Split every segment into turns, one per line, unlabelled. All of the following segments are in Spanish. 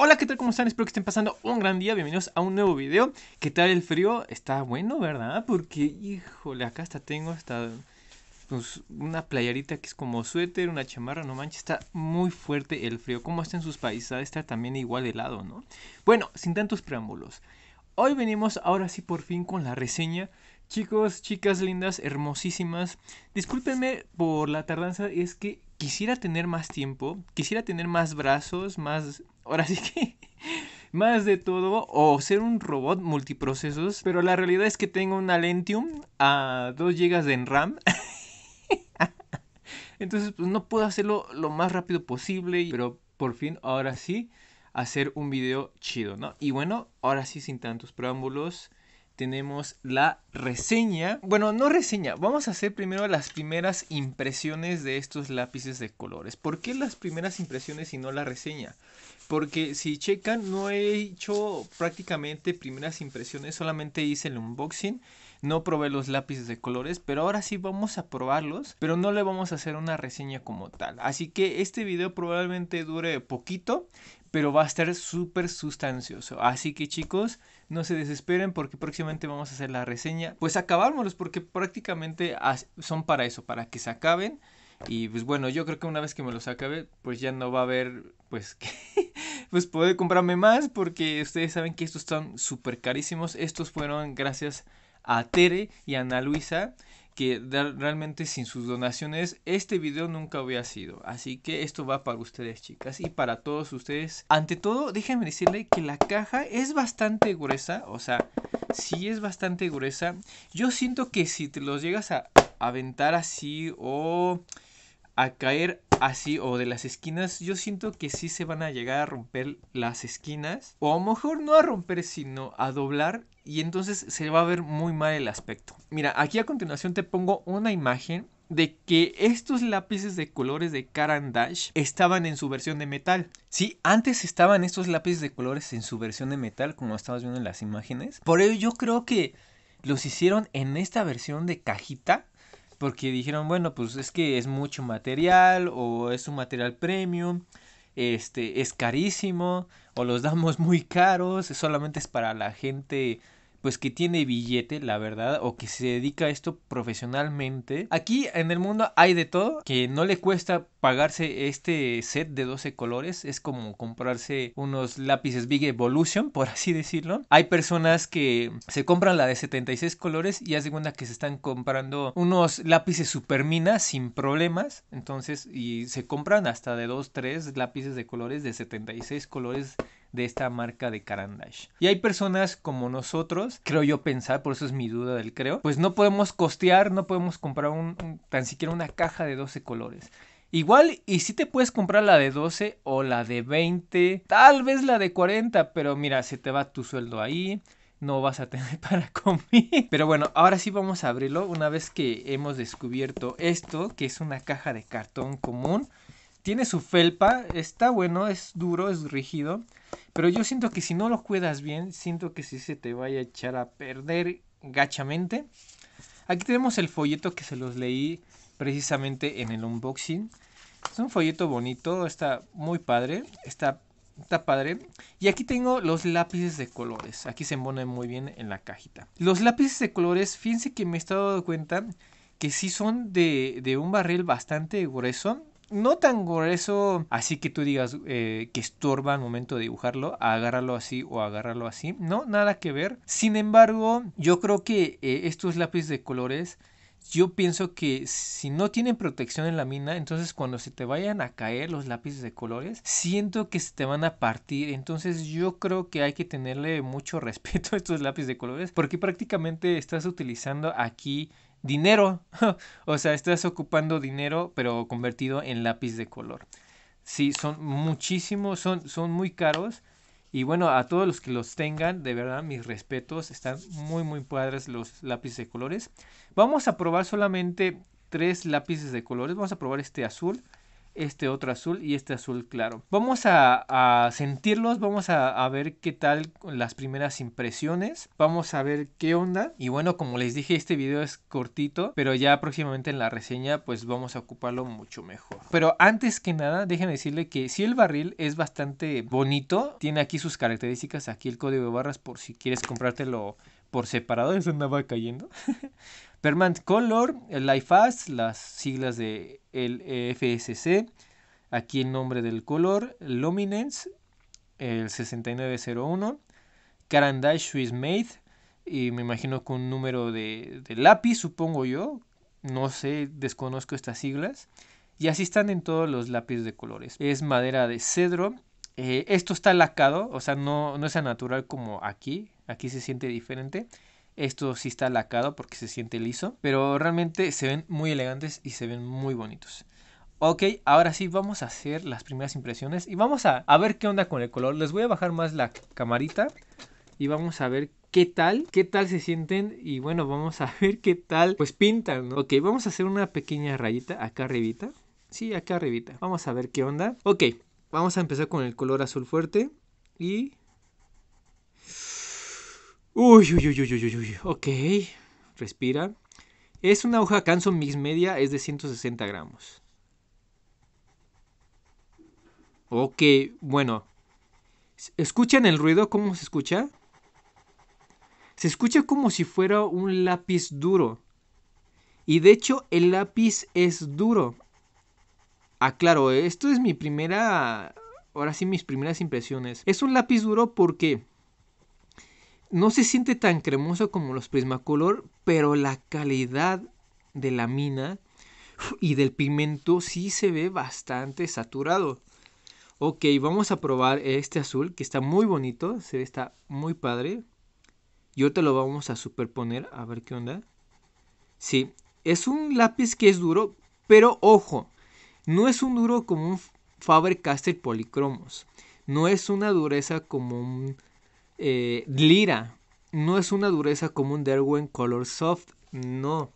Hola, ¿qué tal? ¿Cómo están? Espero que estén pasando un gran día. Bienvenidos a un nuevo video. ¿Qué tal el frío? Está bueno, ¿verdad? Porque, híjole, acá hasta tengo hasta pues, una playerita que es como suéter, una chamarra, no manches. Está muy fuerte el frío. ¿Cómo está en sus países? Ha estar también igual helado, ¿no? Bueno, sin tantos preámbulos. Hoy venimos ahora sí por fin con la reseña. Chicos, chicas lindas, hermosísimas. Discúlpenme por la tardanza, es que quisiera tener más tiempo, quisiera tener más brazos, más ahora sí que más de todo o ser un robot multiprocesos, pero la realidad es que tengo una Lentium a 2 GB de RAM. Entonces, pues no puedo hacerlo lo más rápido posible, pero por fin ahora sí hacer un video chido, ¿no? Y bueno, ahora sí sin tantos preámbulos, tenemos la reseña. Bueno, no reseña, vamos a hacer primero las primeras impresiones de estos lápices de colores. ¿Por qué las primeras impresiones y no la reseña? Porque si checan, no he hecho prácticamente primeras impresiones, solamente hice el unboxing. No probé los lápices de colores, pero ahora sí vamos a probarlos, pero no le vamos a hacer una reseña como tal. Así que este video probablemente dure poquito, pero va a estar súper sustancioso. Así que chicos, no se desesperen porque próximamente vamos a hacer la reseña. Pues acabármelos porque prácticamente son para eso, para que se acaben. Y pues bueno, yo creo que una vez que me los acabe, pues ya no va a haber, pues que, pues poder comprarme más porque ustedes saben que estos están súper carísimos. Estos fueron gracias a Tere y a Ana Luisa que realmente sin sus donaciones este video nunca hubiera sido. Así que esto va para ustedes chicas y para todos ustedes. Ante todo, déjenme decirle que la caja es bastante gruesa. O sea, sí es bastante gruesa. Yo siento que si te los llegas a aventar así o a caer así o de las esquinas, yo siento que sí se van a llegar a romper las esquinas. O a lo mejor no a romper, sino a doblar. Y entonces se va a ver muy mal el aspecto. Mira, aquí a continuación te pongo una imagen de que estos lápices de colores de Caran Dash estaban en su versión de metal. Sí, antes estaban estos lápices de colores en su versión de metal, como estabas viendo en las imágenes. Por ello yo creo que los hicieron en esta versión de cajita porque dijeron, bueno, pues es que es mucho material o es un material premium, este es carísimo o los damos muy caros, solamente es para la gente pues que tiene billete, la verdad, o que se dedica a esto profesionalmente. Aquí en el mundo hay de todo, que no le cuesta pagarse este set de 12 colores, es como comprarse unos lápices Big Evolution, por así decirlo. Hay personas que se compran la de 76 colores y hace cuenta que se están comprando unos lápices Supermina sin problemas, entonces y se compran hasta de 2, 3 lápices de colores de 76 colores de esta marca de Carandash. Y hay personas como nosotros, creo yo pensar, por eso es mi duda del creo, pues no podemos costear, no podemos comprar un, tan siquiera una caja de 12 colores. Igual, y si te puedes comprar la de 12 o la de 20, tal vez la de 40, pero mira, se te va tu sueldo ahí, no vas a tener para comer. Pero bueno, ahora sí vamos a abrirlo una vez que hemos descubierto esto, que es una caja de cartón común. Tiene su felpa, está bueno, es duro, es rígido. Pero yo siento que si no lo cuidas bien, siento que si se te vaya a echar a perder gachamente. Aquí tenemos el folleto que se los leí precisamente en el unboxing. Es un folleto bonito, está muy padre, está, está padre. Y aquí tengo los lápices de colores. Aquí se ponen muy bien en la cajita. Los lápices de colores, fíjense que me he estado dando cuenta que sí son de, de un barril bastante grueso no tan grueso, así que tú digas eh, que estorba al momento de dibujarlo, agárralo así o agarrarlo así, no, nada que ver. Sin embargo, yo creo que eh, estos lápices de colores, yo pienso que si no tienen protección en la mina, entonces cuando se te vayan a caer los lápices de colores, siento que se te van a partir. Entonces yo creo que hay que tenerle mucho respeto a estos lápices de colores, porque prácticamente estás utilizando aquí dinero. o sea, estás ocupando dinero, pero convertido en lápiz de color. Sí, son muchísimos, son, son muy caros. Y bueno, a todos los que los tengan, de verdad, mis respetos. Están muy, muy padres los lápices de colores. Vamos a probar solamente tres lápices de colores. Vamos a probar este azul, este otro azul y este azul claro. Vamos a, sentirlos, vamos a, a, ver qué tal las primeras impresiones, vamos a ver qué onda. Y bueno, como les dije, este video es cortito, pero ya próximamente en la reseña pues vamos a ocuparlo mucho mejor. Pero antes que nada, déjenme decirle que si el barril es bastante bonito, tiene aquí sus características, aquí el código de barras por si quieres comprártelo por separado, eso andaba cayendo. Permanent Color, el Life Fast, las siglas de el FSC, aquí el nombre del color, Luminance, el 6901, Carandash Swiss Made, y me imagino con un número de, de lápiz, supongo yo, no sé, desconozco estas siglas. Y así están en todos los lápices de colores. Es madera de cedro. Eh, esto está lacado, o sea, no, no es natural como aquí. Aquí se siente diferente. Esto sí está lacado porque se siente liso. Pero realmente se ven muy elegantes y se ven muy bonitos. Ok, ahora sí vamos a hacer las primeras impresiones y vamos a, ver qué onda con el color. Les voy a bajar más la camarita y vamos a ver qué tal, qué tal se sienten y bueno, vamos a ver qué tal pues pintan, ¿no? Ok, vamos a hacer una pequeña rayita acá arribita. Sí, acá arribita. Vamos a ver qué onda. Ok, vamos a empezar con el color azul fuerte y... Uy, uy, uy, uy, uy, uy, ok, respira. Es una hoja Canson Mix Media, es de 160 gramos. Ok, bueno. ¿Escuchan el ruido? ¿Cómo se escucha? Se escucha como si fuera un lápiz duro. Y de hecho el lápiz es duro. Aclaro, esto es mi primera... Ahora sí mis primeras impresiones. Es un lápiz duro porque no se siente tan cremoso como los Prismacolor, pero la calidad de la mina y del pigmento sí se ve bastante saturado. Ok, vamos a probar este azul que está muy bonito, se ve está muy padre. Y ahorita lo vamos a superponer a ver qué onda. Sí, es un lápiz que es duro, pero ojo, no es un duro como un Faber-Castell Policromos. No es una dureza como un eh, Lira. No es una dureza como un Derwent Color Soft. No.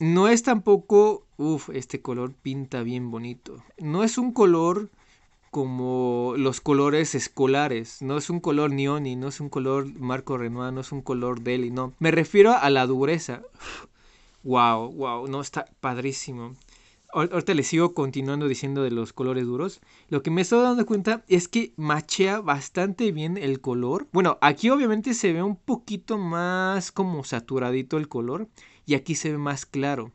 No es tampoco... Uf, este color pinta bien bonito. No es un color como los colores escolares. No es un color neoni, no es un color Marco Renoir, no es un color Deli, no. Me refiero a la dureza. Wow, wow, no, está padrísimo. Ahorita le sigo continuando diciendo de los colores duros. Lo que me estoy dando cuenta es que machea bastante bien el color. Bueno, aquí obviamente se ve un poquito más como saturadito el color. Y aquí se ve más claro.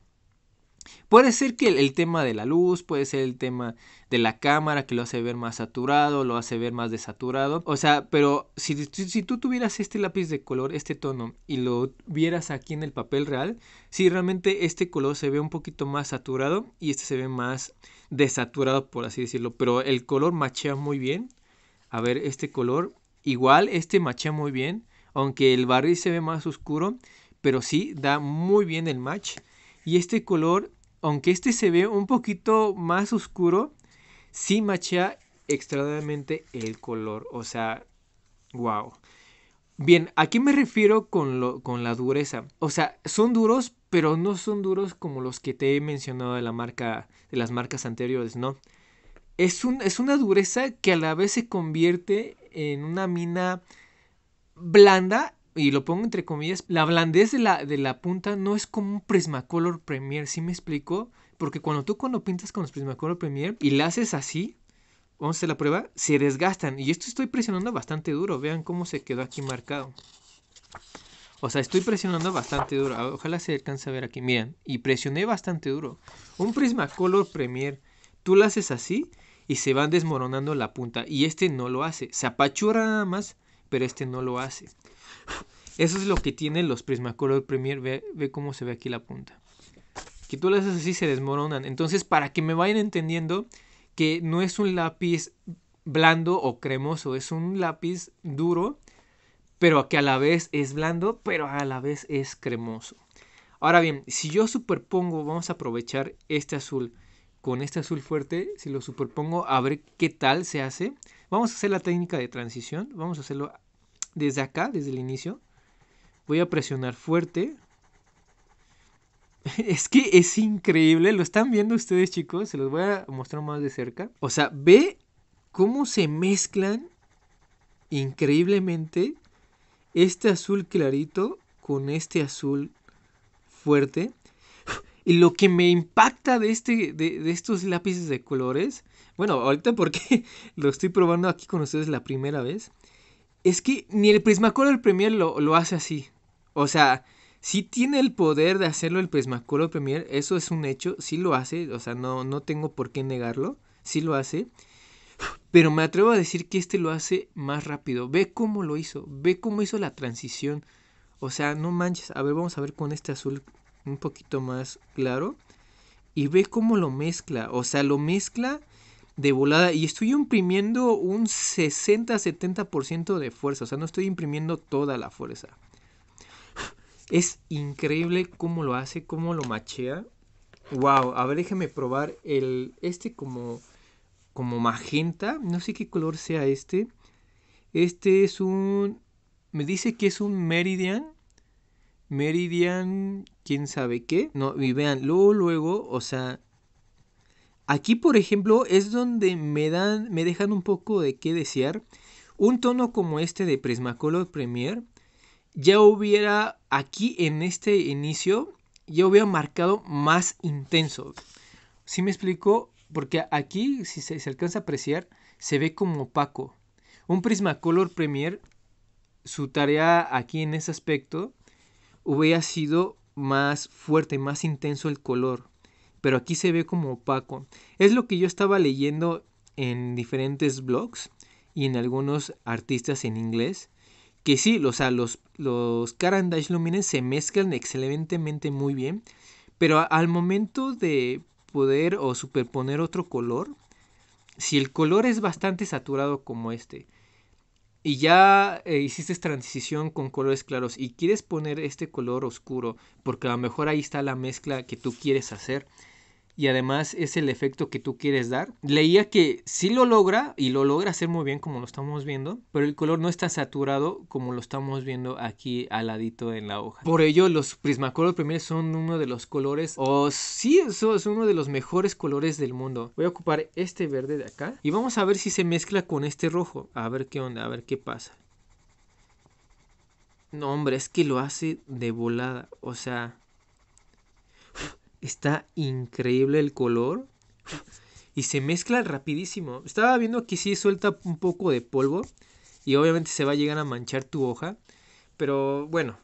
Puede ser que el, tema de la luz, puede ser el tema de la cámara que lo hace ver más saturado, lo hace ver más desaturado. O sea, pero si, si, tú tuvieras este lápiz de color, este tono, y lo vieras aquí en el papel real, sí, realmente este color se ve un poquito más saturado y este se ve más desaturado, por así decirlo. Pero el color machea muy bien. A ver, este color, igual, este machea muy bien. Aunque el barril se ve más oscuro, pero sí da muy bien el match. Y este color, aunque este se ve un poquito más oscuro, sí machea extraordinariamente el color. O sea, wow. Bien, ¿a qué me refiero con, lo, con la dureza? O sea, son duros, pero no son duros como los que te he mencionado de la marca, de las marcas anteriores, ¿no? Es, un, es una dureza que a la vez se convierte en una mina blanda y lo pongo entre comillas, la blandez de la, de la punta no es como un Prismacolor Premier, ¿sí me explico? Porque cuando tú cuando pintas con los Prismacolor Premier y la haces así, vamos a hacer la prueba, se desgastan. Y esto estoy presionando bastante duro, vean cómo se quedó aquí marcado. O sea, estoy presionando bastante duro. Ojalá se alcance a ver aquí. Miren, y presioné bastante duro. Un Prismacolor Premier, tú lo haces así y se van desmoronando la punta. Y este no lo hace. Se apachura nada más, pero este no lo hace. Eso es lo que tienen los Prismacolor Premier. Ve, ve cómo se ve aquí la punta. Que tú las haces así se desmoronan. Entonces, para que me vayan entendiendo que no es un lápiz blando o cremoso, es un lápiz duro, pero que a la vez es blando, pero a la vez es cremoso. Ahora bien, si yo superpongo, vamos a aprovechar este azul con este azul fuerte, si lo superpongo a ver qué tal se hace. Vamos a hacer la técnica de transición, vamos a hacerlo desde acá, desde el inicio, voy a presionar fuerte. Es que es increíble, lo están viendo ustedes chicos, se los voy a mostrar más de cerca. O sea, ve cómo se mezclan increíblemente este azul clarito con este azul fuerte. Y lo que me impacta de, este, de, estos lápices de colores, bueno, ahorita porque lo estoy probando aquí con ustedes la primera vez, es que ni el Prismacolor Premier lo, lo hace así. O sea, si tiene el poder de hacerlo el Prismacolor Premier, eso es un hecho, sí lo hace, o sea, no, no tengo por qué negarlo, sí lo hace. Pero me atrevo a decir que este lo hace más rápido. Ve cómo lo hizo, ve cómo hizo la transición. O sea, no manches. A ver, vamos a ver con este azul un poquito más claro. Y ve cómo lo mezcla. O sea, lo mezcla de volada. Y estoy imprimiendo un 60-70% de fuerza. O sea, no estoy imprimiendo toda la fuerza. Es increíble cómo lo hace, cómo lo machea. Wow, a ver, déjame probar el este como como magenta. No sé qué color sea este. Este es un... Me dice que es un Meridian. Meridian, quién sabe qué. No, y vean, luego, luego, o sea... Aquí, por ejemplo, es donde me dan, me dejan un poco de qué desear. Un tono como este de Prismacolor Premier ya hubiera aquí en este inicio ya hubiera marcado más intenso. Si me explico? Porque aquí, si se, alcanza a apreciar, se ve como opaco. Un Prismacolor Premier, su tarea aquí en ese aspecto, hubiera sido más fuerte, más intenso el color. Pero aquí se ve como opaco. Es lo que yo estaba leyendo en diferentes blogs y en algunos artistas en inglés. Que sí, o sea, los, los Carandash Lumines se mezclan excelentemente muy bien. Pero al momento de poder o superponer otro color, si el color es bastante saturado como este, y ya eh, hiciste transición con colores claros y quieres poner este color oscuro, porque a lo mejor ahí está la mezcla que tú quieres hacer, y además es el efecto que tú quieres dar. Leía que sí lo logra y lo logra hacer muy bien como lo estamos viendo, pero el color no está saturado como lo estamos viendo aquí al ladito en la hoja. Por ello los Prismacolor Premier son uno de los colores, o sí, eso es uno de los mejores colores del mundo. Voy a ocupar este verde de acá y vamos a ver si se mezcla con este rojo. A ver qué onda, a ver qué pasa. No, hombre, es que lo hace de volada. O sea, Está increíble el color. Y se mezcla rapidísimo. Estaba viendo que sí suelta un poco de polvo. Y obviamente se va a llegar a manchar tu hoja. Pero bueno,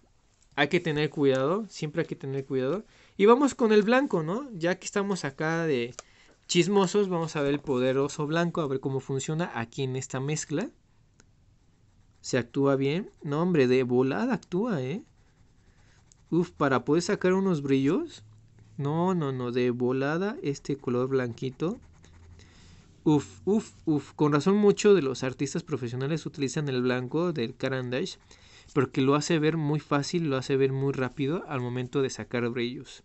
hay que tener cuidado. Siempre hay que tener cuidado. Y vamos con el blanco, ¿no? Ya que estamos acá de chismosos, vamos a ver el poderoso blanco. A ver cómo funciona aquí en esta mezcla. Se actúa bien. No, hombre, de volada actúa, ¿eh? Uf, para poder sacar unos brillos. No, no, no, de volada este color blanquito. Uf, uf, uf. Con razón mucho de los artistas profesionales utilizan el blanco del Carandash porque lo hace ver muy fácil, lo hace ver muy rápido al momento de sacar brillos.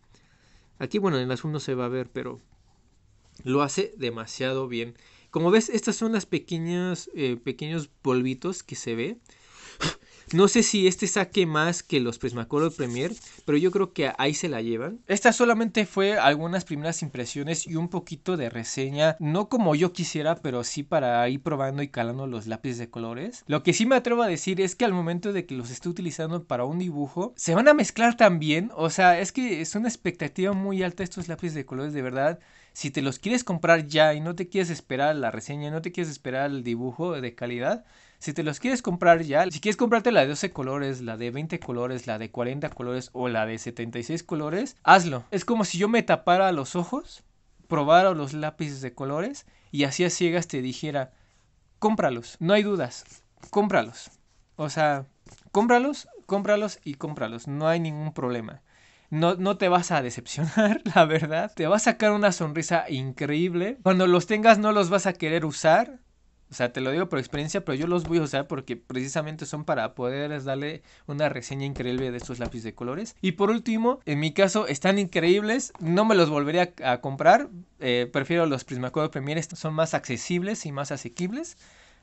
Aquí, bueno, en el azul no se va a ver, pero lo hace demasiado bien. Como ves, estas son las pequeñas, eh, pequeños polvitos que se ve. No sé si este saque más que los Prismacolor Premier, pero yo creo que ahí se la llevan. Esta solamente fue algunas primeras impresiones y un poquito de reseña, no como yo quisiera, pero sí para ir probando y calando los lápices de colores. Lo que sí me atrevo a decir es que al momento de que los esté utilizando para un dibujo, se van a mezclar también, o sea, es que es una expectativa muy alta estos lápices de colores, de verdad si te los quieres comprar ya y no te quieres esperar la reseña, no te quieres esperar el dibujo de calidad, si te los quieres comprar ya, si quieres comprarte la de 12 colores, la de 20 colores, la de 40 colores o la de 76 colores, hazlo. Es como si yo me tapara los ojos, probara los lápices de colores y así a ciegas te dijera, cómpralos, no hay dudas, cómpralos. O sea, cómpralos, cómpralos y cómpralos, no hay ningún problema. No, no, te vas a decepcionar, la verdad. Te va a sacar una sonrisa increíble. Cuando los tengas no los vas a querer usar. O sea, te lo digo por experiencia, pero yo los voy a usar porque precisamente son para poder darle una reseña increíble de estos lápices de colores. Y por último, en mi caso, están increíbles. No me los volvería a, comprar. Eh, prefiero los Prismacolor Premier. Son más accesibles y más asequibles.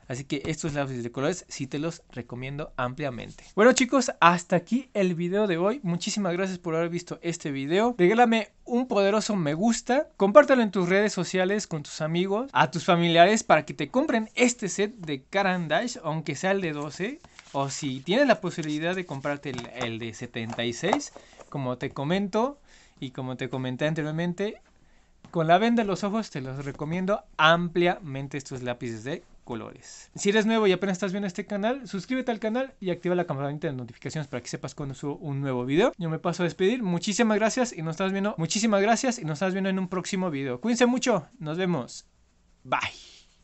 Así que estos lápices de colores sí te los recomiendo ampliamente. Bueno chicos, hasta aquí el video de hoy. Muchísimas gracias por haber visto este video. Regálame un poderoso me gusta. Compártelo en tus redes sociales con tus amigos, a tus familiares para que te compren este set de Caran aunque sea el de 12. O si tienes la posibilidad de comprarte el, el de 76, como te comento y como te comenté anteriormente, con la venda de los ojos te los recomiendo ampliamente estos lápices de Si eres nuevo y apenas estás viendo este canal, suscríbete al canal y activa la campanita de notificaciones para que sepas cuando subo un nuevo video. Yo me paso a despedir. Muchísimas gracias y nos estás viendo. Muchísimas gracias y nos estás viendo en un próximo video. Cuídense mucho. Nos vemos. Bye.